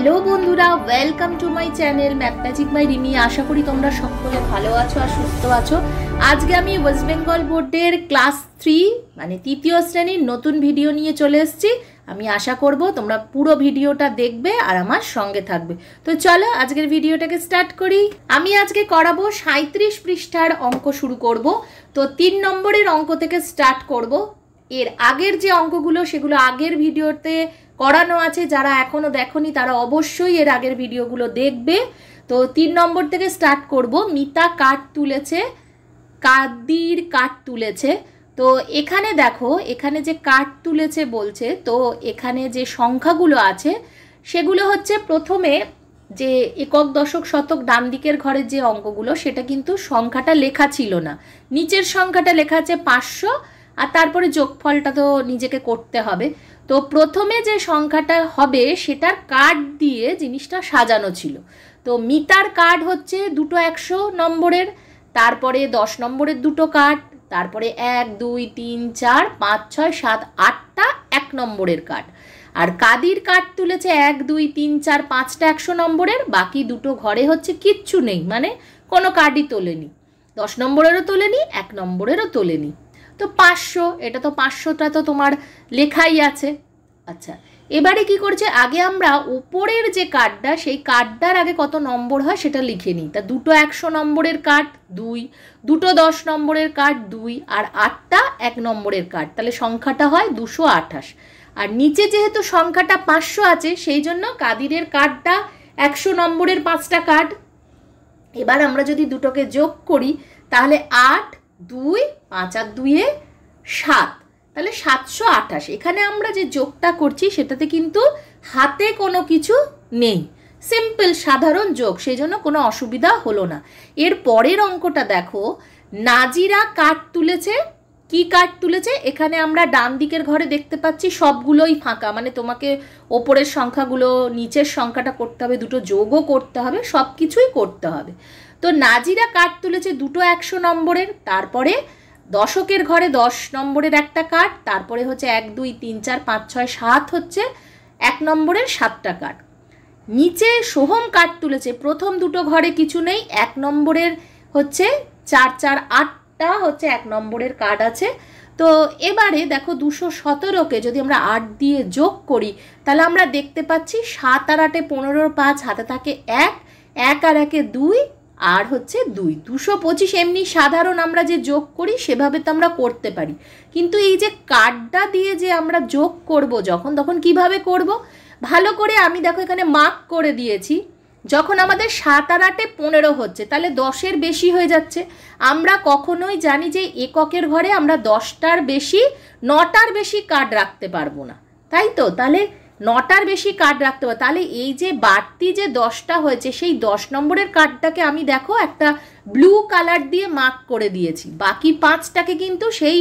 Hello বন্ধুরা welcome to my channel map magic my Rimi আশা করি তোমরা সকলে ভালো আছো আর সুস্থ আছো। আজকে আমি ওয়েস্ট বেঙ্গল বোর্ডের ক্লাস থ্রি মানে তৃতীয় শ্রেণির নতুন ভিডিও নিয়ে চলে এসেছি। আমি আশা করব তোমরা পুরো ভিডিওটা দেখবে আর আমার সঙ্গে থাকবে। তো চলো আজকের ভিডিওটাকে স্টার্ট করি। আমি আজকে করাবো সাঁত্রিশ পৃষ্ঠার অঙ্ক শুরু করব। তো তিন নম্বরের অঙ্ক থেকে স্টার্ট করব। এর আগের যে অঙ্কগুলো, সেগুলো আগের ভিডিওতে করানো আছে, যারা এখনও দেখনি তারা অবশ্যই এর আগের ভিডিওগুলো দেখবে। তো তিন নম্বর থেকে স্টার্ট করব, মিতা কাঠ তুলেছে, কাদির কাঠ তুলেছে। তো এখানে দেখো, এখানে যে কাঠ তুলেছে বলছে, তো এখানে যে সংখ্যাগুলো আছে, সেগুলো হচ্ছে প্রথমে যে একক, দশক, শতক, ডান দিকের ঘরের যে অঙ্কগুলো, সেটা কিন্তু সংখ্যাটা লেখা ছিল না। নিচের সংখ্যাটা লেখা আছে পাঁচশো, আর তারপরে যোগফলটা তো নিজেকে করতে হবে। তো প্রথমে যে সংখ্যাটা হবে সেটার কার্ড দিয়ে জিনিসটা সাজানো ছিল। তো মিতার কার্ড হচ্ছে দুটো একশো নম্বরের, তারপরে দশ নম্বরের দুটো কার্ড তারপরে এক, দুই, তিন, চার, পাঁচ, ছয়, সাত, আটটা এক নম্বরের কার্ড আর কাদির কার্ড তুলেছে এক, দুই, তিন, চার, পাঁচটা একশো নম্বরের, বাকি দুটো ঘরে হচ্ছে কিচ্ছু নেই মানে কোনো কার্ডই তোলেনি। দশ নম্বরেরও তোলেনি, এক নম্বরেরও তোলেনি। তো পাঁচশো, এটা তো পাঁচশোটা তো তোমার লেখাই আছে। আচ্ছা এবারে কি করছে? আগে আমরা উপরের যে কার্ডটা, সেই কার্ডটার আগে কত নম্বর হয় সেটা লিখে নিই। তা দুটো একশো নম্বরের কার্ড, দুই, দুটো দশ নম্বরের কার্ড, দুই, আর আটটা এক নম্বরের কার্ড। তাহলে সংখ্যাটা হয় দুশো আঠাশ। আর নিচে যেহেতু সংখ্যাটা পাঁচশো আছে, সেই জন্য কাদিরের কার্ডটা একশো নম্বরের পাঁচটা কার্ড। এবার আমরা যদি দুটোকে যোগ করি, তাহলে আট দুই, পাঁচ আর দুইয়ে সাত। তাহলে সাতশো আঠাশ। এখানে আমরা যে যোগটা করছি, সেটাতে কিন্তু হাতে কোনো কিছু নেই। সিম্পল সাধারণ যোগ সেই জন্য কোনো অসুবিধা হলো না। এর পরের অঙ্কটা দেখো। নাজিরা কাঠ তুলেছে। কি কাঠ তুলেছে? এখানে আমরা ডান দিকের ঘরে দেখতে পাচ্ছি সবগুলোই ফাঁকা। মানে তোমাকে ওপরের সংখ্যাগুলো, নিচের সংখ্যাটা করতে হবে, দুটো যোগও করতে হবে সব কিছুই করতে হবে। তো নাজিরা কাঠ তুলেছে দুটো একশো নম্বরের, তারপরে দশকের ঘরে দশ নম্বরের একটা কাঠ, তারপরে হচ্ছে এক, দুই, তিন, চার, পাঁচ, ছয়, সাত হচ্ছে এক নম্বরের সাতটা কাঠ। নিচে সোহম কাঠ তুলেছে, প্রথম দুটো ঘরে কিছু নেই, এক নম্বরের হচ্ছে চার চার, আটটা হচ্ছে এক নম্বরের কার্ড আছে। তো এবারে দেখো দুশো সতেরোকে যদি আমরা আট দিয়ে যোগ করি, তাহলে আমরা দেখতে পাচ্ছি সাত আর আটে পনেরোর পাঁচ, হাতে থাকে এক এক আর একে দুই আর হচ্ছে দুই। দুশো পঁচিশ এমনি সাধারণ আমরা যে যোগ করি, সেভাবে তো আমরা করতে পারি। কিন্তু এই যে কার্ডটা দিয়ে যে আমরা যোগ করব, যখন তখন কীভাবে করব? ভালো করে আমি দেখো এখানে মার্ক করে দিয়েছি। যখন আমাদের সাত আর আটে পনেরো হচ্ছে, তাহলে দশের বেশি হয়ে যাচ্ছে। আমরা কখনোই জানি যে এককের ঘরে আমরা দশটার বেশি, নটার বেশি কার্ড রাখতে পারব না। তাই তো? তাহলে নটার বেশি কার্ড রাখতে পারব তাহলে এই যে বাড়তি যে দশটা হয়েছে, সেই দশ নম্বরের কার্ডটাকে আমি দেখো একটা ব্লু কালার দিয়ে মার্ক করে দিয়েছি। বাকি পাঁচটাকে কিন্তু সেই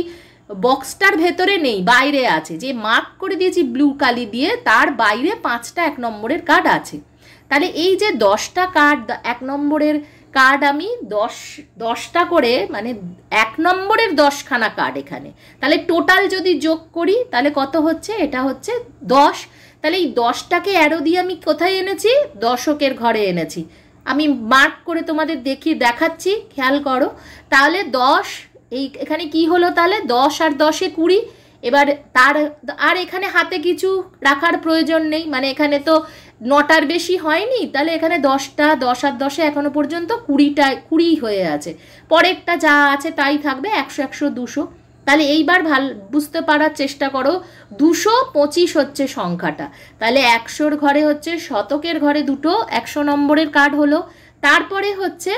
বক্সটার ভেতরে নেই, বাইরে আছে। যে মার্ক করে দিয়েছি ব্লু কালি দিয়ে, তার বাইরে পাঁচটা এক নম্বরের কার্ড আছে। তাহলে এই যে দশটা কার্ড এক নম্বরের কার্ড আমি দশ, দশটা করে মানে এক নম্বরের দশখানা কার্ড এখানে। তাহলে টোটাল যদি যোগ করি, তাহলে কত হচ্ছে? এটা হচ্ছে দশ। তাহলে এই দশটাকে অ্যারো দিয়ে আমি কোথায় এনেছি? দশকের ঘরে এনেছি। আমি মার্ক করে তোমাদের দেখি, দেখাচ্ছি, খেয়াল করো। তাহলে দশ, এই এখানে কি হলো তাহলে? দশ আর দশে কুড়ি। এবার তার, আর এখানে হাতে কিছু রাখার প্রয়োজন নেই। মানে এখানে তো নটার বেশি হয়নি। তাহলে এখানে দশটা, দশ আর দশে এখনও পর্যন্ত কুড়িটা কুড়ি হয়ে আছে। পরেরটা যা আছে তাই থাকবে, একশো একশো, দুশো। তাহলে এইবার ভালো, বুঝতে পারার চেষ্টা করো, দুশো পঁচিশ হচ্ছে সংখ্যাটা। তাহলে একশোর ঘরে হচ্ছে শতকের ঘরে দুটো, একশো নম্বরের কার্ড হলো। তারপরে হচ্ছে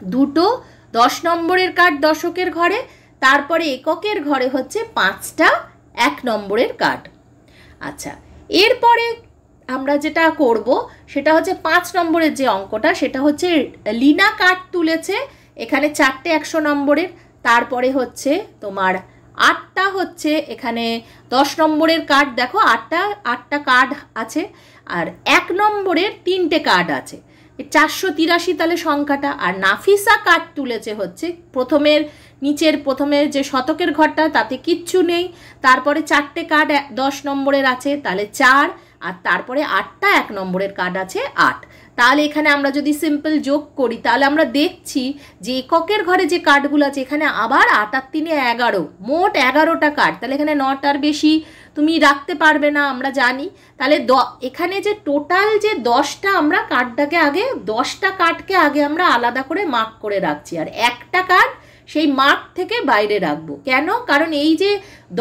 দুটো, দশ নম্বরের কার্ড দশকের ঘরে, তারপরে এককের ঘরে হচ্ছে পাঁচটা, এক নম্বরের কার্ড। আচ্ছা এরপরে আমরা যেটা করব, সেটা হচ্ছে পাঁচ নম্বরের যে অঙ্কটা, সেটা হচ্ছে লিনা কার্ড তুলেছে, এখানে চারটে একশো নম্বরের। তারপরে হচ্ছে তোমার আটটা হচ্ছে এখানে দশ নম্বরের কার্ড দেখো আটটা আটটা কার্ড আছে, আর এক নম্বরের তিনটে কার্ড আছে। চারশো তিরাশি তাহলে সংখ্যাটা, আর নাফিসা কার্ড তুলেছে হচ্ছে প্রথমের, নিচের, প্রথমের যে শতকের ঘরটা, তাতে কিচ্ছু নেই। তারপরে চারটে কার্ড দশ নম্বরের আছে তাহলে চার, আর তারপরে আটটা এক নম্বরের কার্ড আছে আট। তাহলে এখানে আমরা যদি সিম্পল যোগ করি, তাহলে আমরা দেখছি যে এককের ঘরে যে কার্ডগুলো আছে, এখানে আবার আট আর তিনে এগারো। মোট এগারোটা কার্ড তাহলে এখানে নটার বেশি তুমি রাখতে পারবে না, আমরা জানি। তাহলে দ, এখানে যে টোটাল যে দশটা আমরা কার্ডটাকে আগে, দশটা কার্ডকে আগে আমরা আলাদা করে মার্ক করে রাখছি। আর একটা কার্ড সেই মার্ক থেকে বাইরে রাখব। কেন? কারণ এই যে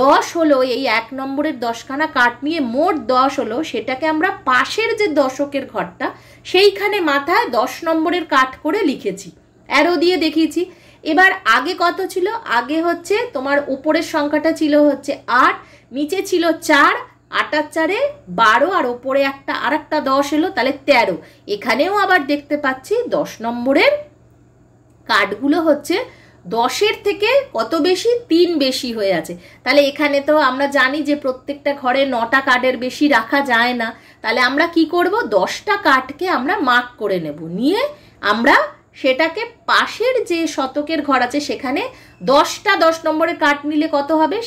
দশ হলো, এই এক নম্বরের দশখানা কাঠ নিয়ে মোট দশ হলো, সেটাকে আমরা পাশের যে দশকের ঘরটা, সেইখানে মাথায় দশ নম্বরের কাঠ করে লিখেছি। অ্যারো দিয়ে দেখিয়েছি। এবার আগে কত ছিল? আগে হচ্ছে তোমার উপরের সংখ্যাটা ছিল হচ্ছে আট, নিচে ছিল চার, আটার চারে বারো, আর ওপরে একটা আর একটা দশ এলো, তাহলে তেরো। এখানেও আবার দেখতে পাচ্ছি দশ নম্বরের কার্ডগুলো হচ্ছে দশের থেকে কত বেশি? তিন বেশি হয়ে আছে। তাহলে এখানে তো আমরা জানি যে প্রত্যেকটা ঘরে নটা কার্ডের বেশি রাখা যায় না। তাহলে আমরা কি করব? দশটা কার্ডকে আমরা মার্ক করে নেব। নিয়ে আমরা সেটাকে পাশের যে শতকের ঘর আছে, সেখানে দশটা দশ নম্বরের কাঠ নিলে কত হবে?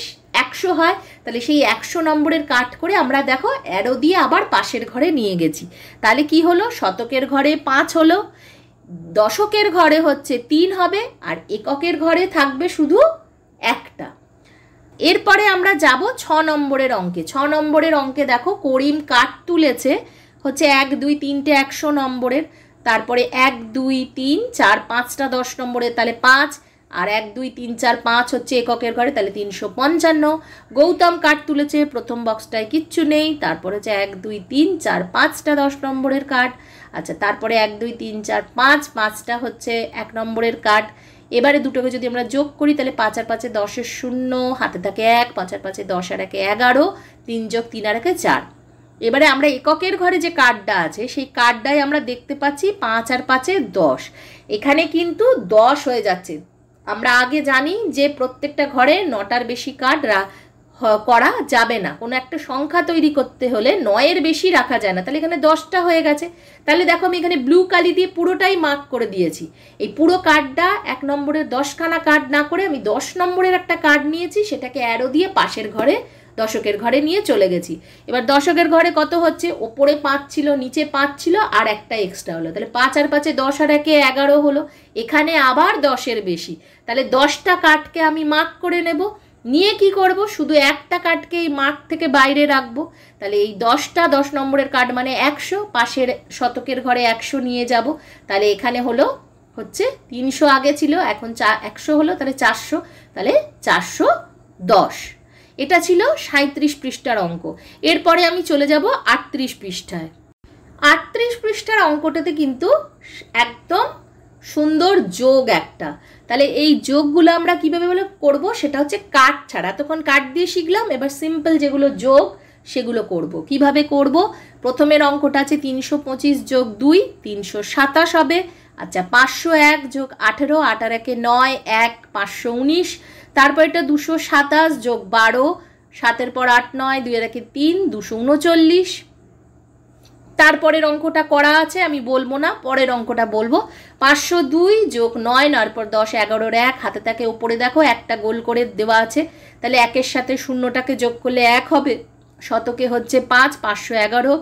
একশো হয়। তাহলে সেই একশো নম্বরের কাঠ করে আমরা দেখো অ্যারো দিয়ে আবার পাশের ঘরে নিয়ে গেছি। তাহলে কি হলো? শতকের ঘরে পাঁচ হলো। দশকের ঘরে হচ্ছে তিন হবে আর এককের ঘরে থাকবে শুধু একটা। এরপরে আমরা যাব ছ নম্বরের অঙ্কে। ছ নম্বরের অঙ্কে দেখো করিম কাঠ তুলেছে, হচ্ছে এক, দুই, তিনটে একশো নম্বরের। তারপরে এক, দুই, তিন, চার, পাঁচটা দশ নম্বরের, তাহলে পাঁচ। আর এক, দুই, তিন, চার, পাঁচ হচ্ছে এককের ঘরে, তাহলে তিনশো পঞ্চান্ন। গৌতম কাঠ তুলেছে, প্রথম বক্সটায় কিচ্ছু নেই। তারপরে হচ্ছে এক, দুই, তিন, চার, পাঁচটা দশ নম্বরের কাঠ। আচ্ছা তারপরে এক, দুই, তিন, চার, পাঁচ, পাঁচটা হচ্ছে এক নম্বরের কাঠ এবারে দুটোকে যদি আমরা যোগ করি, তাহলে পাঁচ আর পাঁচে দশের শূন্য, হাতে থাকে এক, পাঁচ আর পাঁচে দশ আর একে এগারো, তিন যোগ তিন আর একে চার। এবারে আমরা এককের ঘরে যে কার্ডটা আছে, সেই কার্ডটাই আমরা দেখতে পাচ্ছি পাঁচ আর পাঁচে দশ। এখানে কিন্তু দশ হয়ে যাচ্ছে। আমরা আগে জানি যে প্রত্যেকটা ঘরে নটার বেশি কার্ড করা যাবে না। কোনো একটা সংখ্যা তৈরি করতে হলে নয়ের বেশি রাখা যায় না। তাহলে এখানে দশটা হয়ে গেছে। তাহলে দেখো আমি এখানে ব্লু কালি দিয়ে পুরোটাই মার্ক করে দিয়েছি। এই পুরো কার্ডটা এক নম্বরের দশখানা কার্ড না করে আমি দশ নম্বরের একটা কার্ড নিয়েছি, সেটাকে অ্যারো দিয়ে পাশের ঘরে, দশকের ঘরে নিয়ে চলে গেছি। এবার দশকের ঘরে কত হচ্ছে? ওপরে পাঁচ ছিল, নিচে পাঁচ ছিল, আর একটা এক্সট্রা হলো। তাহলে পাঁচ আর পাঁচে দশ আর একে এগারো হলো। এখানে আবার দশের বেশি। তাহলে দশটা কাঠকে আমি মার্ক করে নেব। নিয়ে কি করব? শুধু একটা কার্ডকে এই মার্ক থেকে বাইরে রাখব। তাহলে এই দশটা, দশ নম্বরের কার্ড মানে একশো, পাশের শতকের ঘরে একশো নিয়ে যাব। তাহলে এখানে হলো, হচ্ছে তিনশো আগে ছিল, এখন চা, একশো হলো, তাহলে চারশো তাহলে চারশো দশ। এটা ছিল সাঁত্রিশ পৃষ্ঠার অঙ্ক। এরপরে আমি চলে যাব আটত্রিশ পৃষ্ঠায়। আটত্রিশ পৃষ্ঠার অঙ্কটাতে কিন্তু একদম সুন্দর যোগ একটা। তাহলে এই যোগগুলো আমরা কীভাবে বলে করব? সেটা হচ্ছে কাঠ ছাড়া। তখন কাঠ দিয়ে শিখলাম, এবার সিম্পল যেগুলো যোগ, সেগুলো করব। কীভাবে করব? প্রথমের অঙ্কটা আছে তিনশো পঁচিশ যোগ দুই, তিনশো সাতাশ হবে। আচ্ছা পাঁচশো এক যোগ আঠেরো, আঠার একে নয়, এক, পাঁচশো উনিশ। তারপর এটা দুশো সাতাশ যোগ বারো, সাতের পর আট নয়, দুই একে তিন, দুশো উনচল্লিশ। তারপরের অঙ্কটা করা আছে, আমি বলব না, পরের অঙ্কটা বলব। পাঁচশো দুই যোগ নয় নয় পর দশ এগারোর এক, হাতে তাকে উপরে দেখো, একটা গোল করে দেওয়া আছে। তাহলে একের সাথে শূন্যটাকে যোগ করলে এক হবে। শতকে হচ্ছে পাঁচ, পাঁচশো এগারো।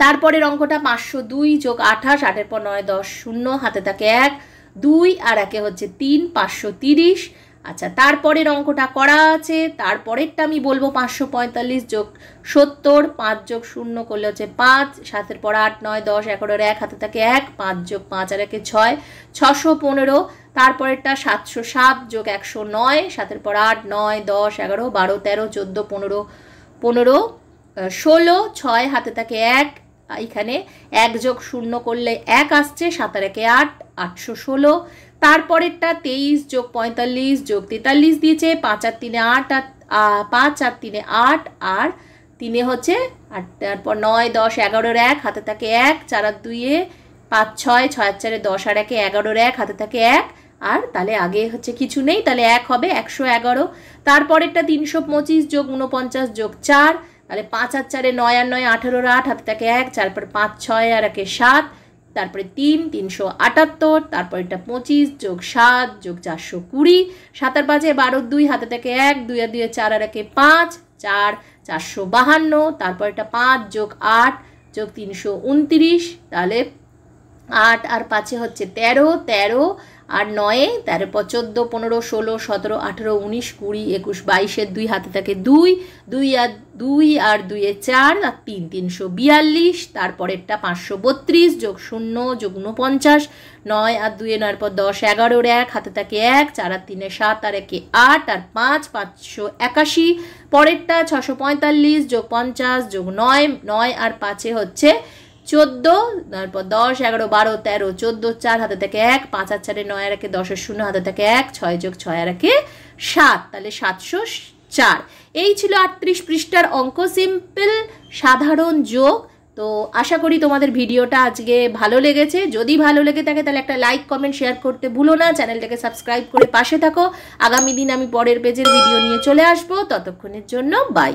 তারপরের অঙ্কটা পাঁচশো দুই যোগ আঠাশ, আটের পর নয় দশ, শূন্য, হাতে থাকে এক, দুই, আর একে হচ্ছে তিন, পাঁচশো তিরিশ। আচ্ছা তারপরের অঙ্কটা করা আছে, তারপরেরটা আমি বলব পাঁচশো পঁয়তাল্লিশ যোগ সত্তর, পাঁচ যোগ শূন্য করলে হচ্ছে পাঁচ, সাতের পর আট, নয়, দশ, এগারোর এক, হাতে থাকে এক, পাঁচ যোগ পাঁচ আর একে ছয়, ছশো পনেরো, তারপরেরটা সাতশো সাত যোগ একশো নয়, সাতের পর আট, নয়, দশ, এগারো, বারো, তেরো, চোদ্দ, পনেরো পনেরো ষোলো, ছয়, হাতে থাকে এক এখানে এক যোগ শূন্য করলে এক আসছে সাতার একে আট, আটশো ষোলো। তারপরেরটা তেইশ যোগ পঁয়তাল্লিশ যোগ তেতাল্লিশ দিয়েছে, পাঁচ আর তিনে আট, আর পাঁচ আর তিনে আট, আর তিনে হচ্ছে আর তারপর নয়, দশ, এগারোর এক, হাতে থাকে এক, চার আর দুইয়ে পাঁচ, ছয় ছয় আর চারে দশ আর একে এগারোর এক, হাতে থাকে এক। আর তাহলে আগে হচ্ছে কিছু নেই, তাহলে এক হবে, একশো এগারো। তারপরেরটা তিনশো পঁচিশ যোগ উনপঞ্চাশ যোগ চার তাহলে পাঁচ আর চারে নয় আর নয় আঠেরোর আট, হাতে থাকে এক তারপর পাঁচ ছয় আর একে সাত, তারপরে তিন, তিনশো আটাত্তর তারপর এটা পঁচিশ, যোগ সাত, যোগ চারশো কুড়ি, সাতার পাঁচে বারো দুই, হাতে থেকে এক, দুই আর দুই চার আর একে পাঁচ, চার, চারশো বাহান্ন তারপর এটা পাঁচ, যোগ আট, যোগ তিনশো উনত্রিশ, তাহলে আট আর পাঁচে হচ্ছে তেরো তেরো আর নয়ে তেরো পর চোদ্দ, পনেরো, ষোলো, সতেরো, আঠেরো, উনিশ, কুড়ি, একুশ বাইশের দুই হাতে থাকে দুই দুই আর দুই আর দুইয়ে চার, আর তিন তিনশো বিয়াল্লিশ, তারপরেরটা পাঁচশো বত্রিশ, যোগ শূন্য, যোগ উনপঞ্চাশ নয় আর দুইয়ে নয়ের পর দশ, এগারোর এক, হাতে থাকে এক, চার আর তিনে সাত, আর একে আট, আর পাঁচ, পাঁচশো একাশি, পরেরটা ছশো পঁয়তাল্লিশ, যোগ পঞ্চাশ, যোগ নয় নয় আর পাঁচে হচ্ছে চোদ্দ, তারপর দশ, এগারো, বারো, তেরো, চোদ্দ, চার, হাতে থেকে এক, পাঁচ আর চারে নয় আর একে দশের শূন্য, হাতে থেকে এক, ছয়, যোগ ছয়, আর একে সাত, তাহলে সাতশো চার। এই ছিল আটত্রিশ পৃষ্ঠার অঙ্ক, সিম্পল, সাধারণ যোগ। তো আশা করি তোমাদের ভিডিওটা আজকে ভালো লেগেছে। যদি ভালো লেগে থাকে, তাহলে একটা লাইক কমেন্ট শেয়ার করতে ভুলো না। চ্যানেলটাকে সাবস্ক্রাইব করে পাশে থাকো। আগামী দিন আমি পরের পেজের ভিডিও নিয়ে চলে আসব। ততক্ষণের জন্য বাই